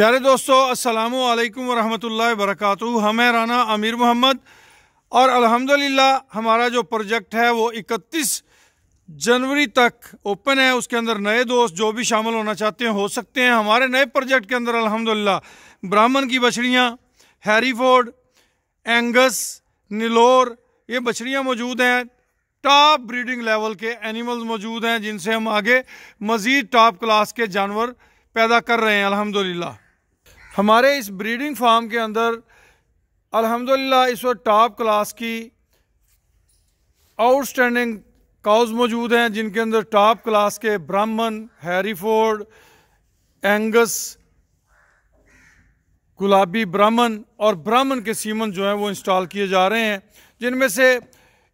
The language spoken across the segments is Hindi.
प्यारे दोस्तों, अस्सलाम वालेकुम वरहमतुल्लाहि हम हैं राना अमीर मोहम्मद और अल्हम्दुलिल्लाह हमारा जो प्रोजेक्ट है, वो 31 जनवरी तक ओपन है। उसके अंदर नए दोस्त जो भी शामिल होना चाहते हैं, हो सकते हैं। हमारे नए प्रोजेक्ट के अंदर, अल्हम्दुलिल्लाह, ब्राह्मण की बछड़ियाँ हैरीफोर्ड एंगस, नीलोर, ये बछड़ियाँ मौजूद हैं। टॉप ब्रीडिंग लेवल के एनिमल्स मौजूद हैं, जिनसे हम आगे मज़ीद टॉप क्लास के जानवर पैदा कर रहे हैं, अल्हम्दुलिल्लाह। हमारे इस ब्रीडिंग फार्म के अंदर, अल्हम्दुलिल्लाह, इस वक्त टॉप क्लास की आउटस्टैंडिंग काउज मौजूद हैं, जिनके अंदर टॉप क्लास के ब्राह्मण, हैरीफोर्ड, एंगस, गुलाबी ब्राह्मण और ब्राह्मण के सीमन जो हैं, वो इंस्टॉल किए जा रहे हैं, जिनमें से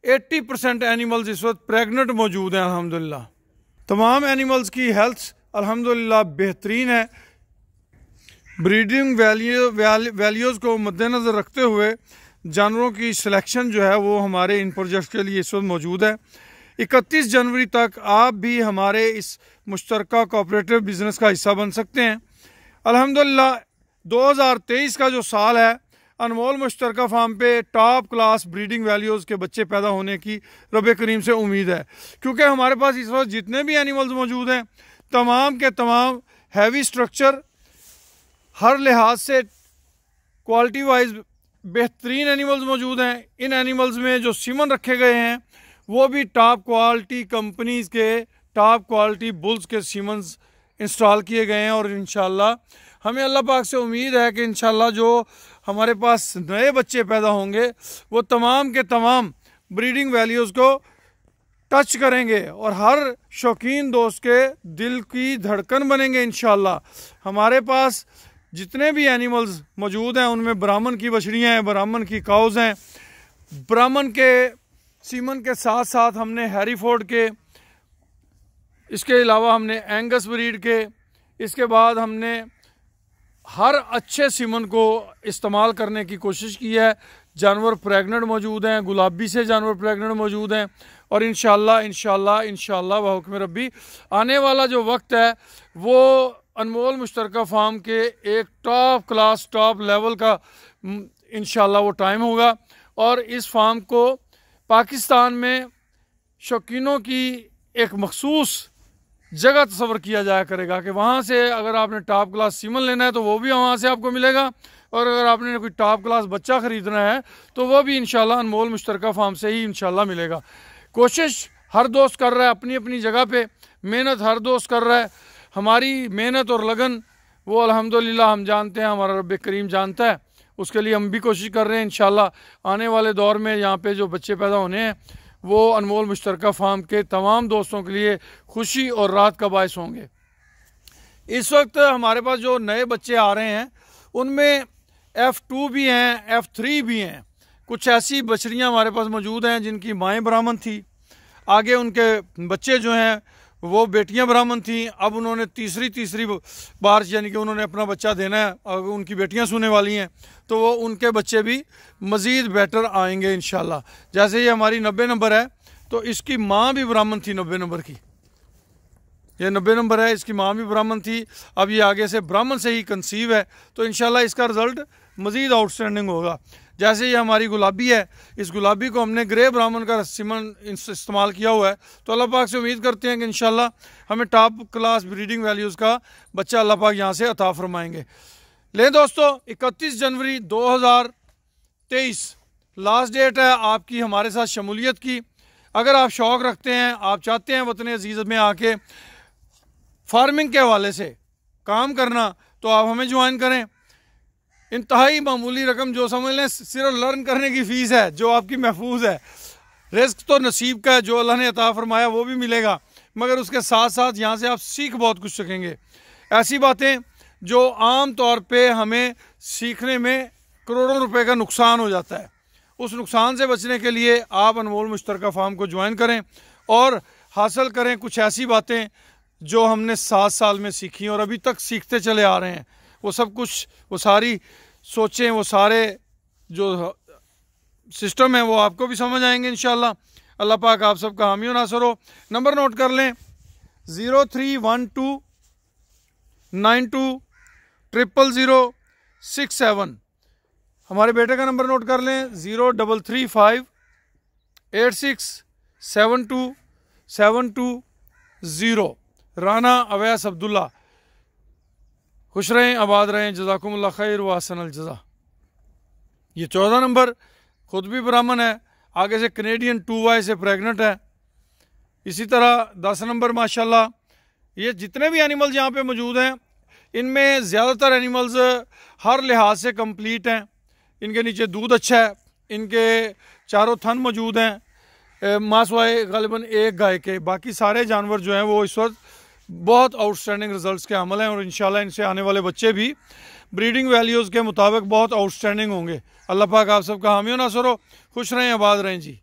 80 परसेंट एनिमल्स इस वक्त प्रेगनेंट मौजूद हैं, अल्हम्दुलिल्लाह। तमाम एनिमल्स की हेल्थ अल्हम्दुलिल्लाह, बेहतरीन है। ब्रीडिंग वैल्यू वैल्यूज़ को मद्देनज़र रखते हुए जानवरों की सिलेक्शन जो है वो हमारे इन प्रोजेक्ट के लिए इस वक्त मौजूद है। इकतीस जनवरी तक आप भी हमारे इस मुश्तर कोऑपरेटिव बिज़नेस का हिस्सा बन सकते हैं। अल्हम्दुलिल्लाह 2023 का जो साल है, अनमोल मुश्तर फार्म पे टॉप क्लास ब्रीडिंग वैल्यूज़ के बच्चे पैदा होने की रब करीम से उम्मीद है। क्योंकि हमारे पास इस वक्त जितने भी एनिमल्स मौजूद हैं, तमाम के तमाम हैवी स्ट्रक्चर हर लिहाज से क्वालिटी वाइज बेहतरीन एनिमल्स मौजूद हैं। इन एनिमल्स में जो सीमन रखे गए हैं, वो भी टॉप क्वालिटी कंपनीज़ के टॉप क्वालिटी बुल्स के सीमन्स इंस्टॉल किए गए हैं और इन हमें अल्लाह पाक से उम्मीद है कि इन जो हमारे पास नए बच्चे पैदा होंगे, वो तमाम के तमाम ब्रीडिंग वैल्यूज़ को टच करेंगे और हर शौकीन दोस्त के दिल की धड़कन बनेंगे इन हमारे पास जितने भी एनिमल्स मौजूद हैं, उनमें ब्राह्मण की बछड़ियाँ हैं, ब्राह्मण की काउज हैं। ब्राह्मण के सीमन के साथ साथ हमने हैरीफोर्ड के, इसके अलावा हमने एंगस ब्रीड के, इसके बाद हमने हर अच्छे सीमन को इस्तेमाल करने की कोशिश की है। जानवर प्रेग्नेंट मौजूद हैं, गुलाबी से जानवर प्रेग्नेंट मौजूद हैं, और इन इनशाला इनशाला हुक्म रबी आने वाला जो वक्त है, वो अनमोल मुश्तर फार्म के एक टॉप क्लास टॉप लेवल का इन वो टाइम होगा। और इस फार्म को पाकिस्तान में शौकीनों की एक मखसूस जगह तस्वर किया जाया करेगा कि वहाँ से अगर आपने टॉप क्लास सीमन लेना है तो वो भी वहाँ से आपको मिलेगा। और अगर आपने कोई टॉप क्लास बच्चा ख़रीदना है तो वो भी इंशाल्लाह अनमोल मुश्तर फार्म से ही इंशाल्लाह मिलेगा। कोशिश हर दोस्त कर रहा है अपनी अपनी जगह पे, मेहनत हर दोस्त कर रहा है। हमारी मेहनत और लगन, वो अल्हम्दुलिल्लाह हम जानते हैं, हमारा रब करीम जानता है। उसके लिए हम भी कोशिश कर रहे हैं इन आने वाले दौर में यहाँ पे जो बच्चे पैदा होने हैं, वो अनमोल मुश्तर फार्म के तमाम दोस्तों के लिए खुशी और राहत का बायस होंगे। इस वक्त हमारे पास जो नए बच्चे आ रहे हैं, उनमें एफ़ टू भी हैं एफ़ थ्री भी हैं। कुछ ऐसी बछड़ियाँ हमारे पास मौजूद हैं जिनकी माएँ ब्राह्मण थी। आगे उनके बच्चे जो हैं वो बेटियाँ ब्राह्मण थी, अब उन्होंने तीसरी तीसरी बार यानी कि उन्होंने अपना बच्चा देना है, और उनकी बेटियाँ सुने वाली हैं तो वो उनके बच्चे भी मज़ीद बेटर आएँगे इन जैसे ये हमारी नब्बे नंबर है तो इसकी माँ भी ब्राह्मण थी नब्बे नंबर की। ये नब्बे नंबर है, इसकी माँ भी ब्राह्मण थी, अब ये आगे से ब्राह्मण से ही कंसीव है तो इन इसका रिज़ल्ट मज़ीद आउटस्टैंडिंग होगा। जैसे ये हमारी गुलाबी है, इस गुलाबी को हमने ग्रे ब्राह्मण का सीमन इस्तेमाल किया हुआ है। तो अल्लाह पाक से उम्मीद करते हैं कि इन हमें टॉप क्लास ब्रीडिंग वैल्यूज़ का बच्चा अल्लाह पाक यहाँ से अता फरमाएँगे। ले दोस्तों, इकतीस जनवरी दो हज़ार तेईस लास्ट डेट है आपकी, हमारे साथ शमूलियत की। अगर आप शौक़ रखते हैं, आप चाहते हैं वतन अज़ीज़ में आके फ़ार्मिंग के हवाले से काम करना तो आप हमें ज्वाइन करें। इंतहाई मामूली रकम जो समझ लें, सिर्फ़ लर्न करने की फ़ीस है, जो आपकी महफूज है। रिस्क तो नसीब का है, जो अल्लाह ने अता फरमाया, वो भी मिलेगा। मगर उसके साथ साथ यहाँ से आप सीख बहुत कुछ सकेंगे ऐसी बातें जो आम तौर पे हमें सीखने में करोड़ों रुपए का नुकसान हो जाता है। उस नुकसान से बचने के लिए आप अनमोल मुश्तर फार्म को ज्वाइन करें और हासिल करें कुछ ऐसी बातें जो हमने सात साल में सीखी और अभी तक सीखते चले आ रहे हैं। वो सब कुछ, वो सारी सोचें, वो सारे जो सिस्टम है वो आपको भी समझ आएँगे इन अल्लाह पाक आप सबका हामी नासर हो नंबर नोट कर लें। Zero three one two nine two triple zero six seven. हमारे बेटे का नंबर नोट कर लें। Zero double three five eight six seven two seven two zero. Rana Awais Abdullah. खुश रहें, आबाद रहें। जजाकुमुल्ला खैर वासन जजा। ये चौदह नंबर खुद भी ब्राह्मण है, आगे से कनेडियन टू वाई से प्रेग्नेंट है। इसी तरह दस नंबर, माशाल्लाह, ये जितने भी एनिमल्स यहाँ पे मौजूद हैं, इनमें ज़्यादातर एनिमल्स हर लिहाज से कंप्लीट हैं। इनके नीचे दूध अच्छा है, इनके चारों थन मौजूद हैं। मांस वाए गालिबा एक गाय के, बाकी सारे जानवर जो हैं वो इस वक्त बहुत आउटस्टैंडिंग रिजल्ट्स के अमल हैं और इन इनसे आने वाले बच्चे भी ब्रीडिंग वैल्यूज़ के मुताबिक बहुत आउटस्टैंडिंग होंगे। अल्लाह पाक आप सबका हामी नासर हो। खुश रहें, आबाद रहें जी।